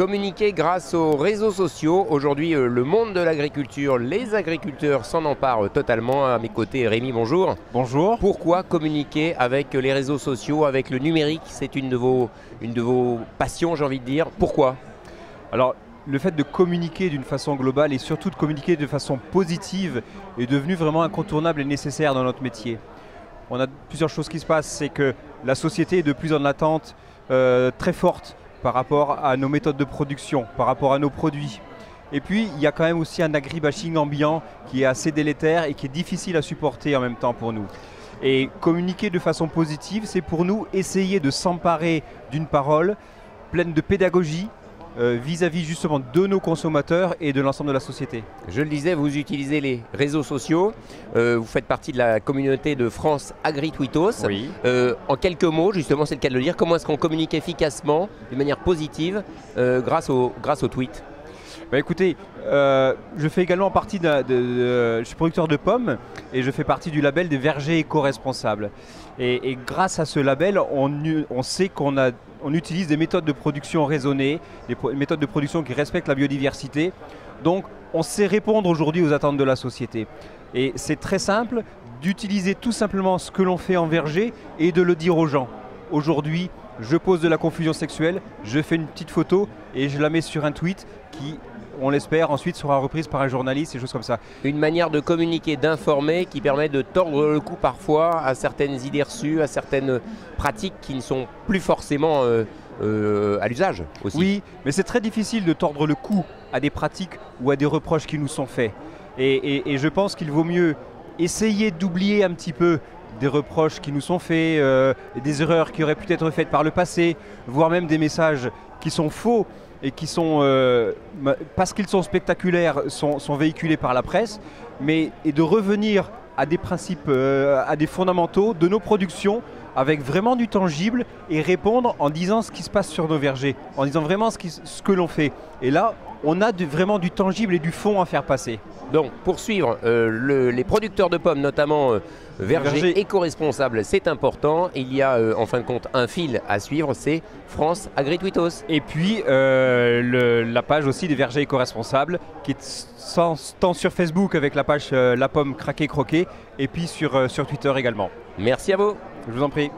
Communiquer grâce aux réseaux sociaux. Aujourd'hui, euh, le monde de l'agriculture, les agriculteurs s'en emparent totalement. À mes côtés, Rémi, bonjour. Bonjour. Pourquoi communiquer avec les réseaux sociaux, avec le numérique? C'est une, de vos, une de vos passions, j'ai envie de dire. Pourquoi? Alors, le fait de communiquer d'une façon globale et surtout de communiquer de façon positive est devenu vraiment incontournable et nécessaire dans notre métier. On a plusieurs choses qui se passent, c'est que la société est de plus en attente euh, très forte par rapport à nos méthodes de production, par rapport à nos produits. Et puis, il y a quand même aussi un agribashing ambiant qui est assez délétère et qui est difficile à supporter en même temps pour nous. Et communiquer de façon positive, c'est pour nous essayer de s'emparer d'une parole pleine de pédagogie, euh, vis-à-vis justement de nos consommateurs et de l'ensemble de la société. Je le disais, vous utilisez les réseaux sociaux, euh, vous faites partie de la communauté de France Agri-Tweetos. Oui. Euh, en quelques mots, justement, c'est le cas de le dire, comment est-ce qu'on communique efficacement, de manière positive, grâce, au, grâce au tweet bah écoutez, je fais également partie Je suis producteur de pommes et je fais partie du label des vergers éco-responsables. Et, grâce à ce label, on, on sait qu'on a on utilise des méthodes de production raisonnées, des méthodes de production qui respectent la biodiversité. Donc on sait répondre aujourd'hui aux attentes de la société. Et c'est très simple d'utiliser tout simplement ce que l'on fait en verger et de le dire aux gens. Aujourd'hui, je pose de la confusion sexuelle, je fais une petite photo et je la mets sur un tweet qui on l'espère, ensuite sera reprise par un journaliste et choses comme ça. Une manière de communiquer, d'informer qui permet de tordre le cou parfois à certaines idées reçues, à certaines pratiques qui ne sont plus forcément euh, euh, à l'usage aussi. Oui, mais c'est très difficile de tordre le cou à des pratiques ou à des reproches qui nous sont faits. Et, je pense qu'il vaut mieux essayer d'oublier un petit peu des reproches qui nous sont faits, euh, des erreurs qui auraient pu être faites par le passé, voire même des messages qui sont faux et qui sont, euh, parce qu'ils sont spectaculaires, sont, véhiculés par la presse, mais et de revenir à des principes, euh, à des fondamentaux de nos productions avec vraiment du tangible et répondre en disant ce qui se passe sur nos vergers, en disant vraiment ce, que l'on fait. Et là, on a vraiment du tangible et du fond à faire passer. Donc, pour suivre euh, les producteurs de pommes, notamment euh, vergers éco-responsables, c'est important. Il y a euh, en fin de compte un fil à suivre, c'est France Agritwitos. Et puis la page aussi des vergers éco-responsables, qui est tant sur Facebook avec la page La Pomme Craquée Croquée, et puis sur, sur Twitter également. Merci à vous. Je vous en prie.